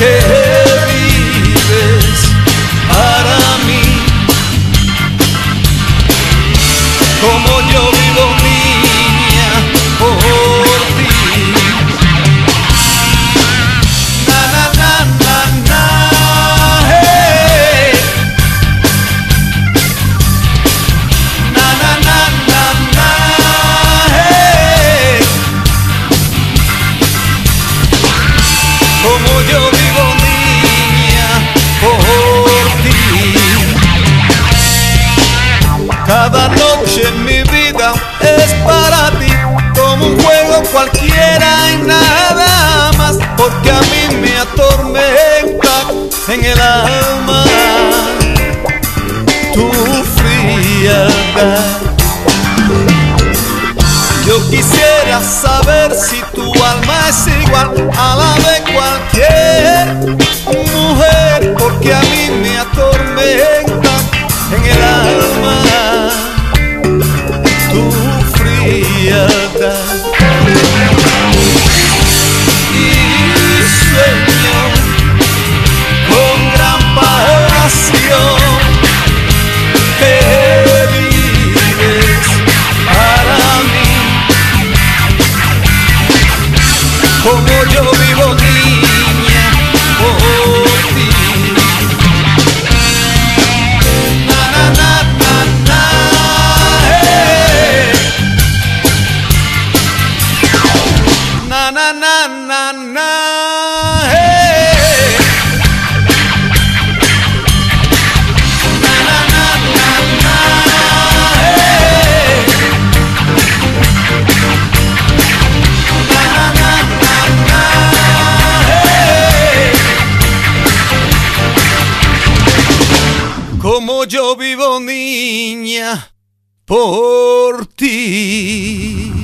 que vives para mí, como yo vivo mi Como yo vivo niña por ti. Cada noche en mi vida es para ti, como un juego cualquiera y nada más, porque a mí me atormenta en el alma tu frialdad. Yo quisiera saber si tu alma es igual a la de cualquier mujer, porque a mí me atormenta en el alma tu frialdad. Yo vivo niña por ti.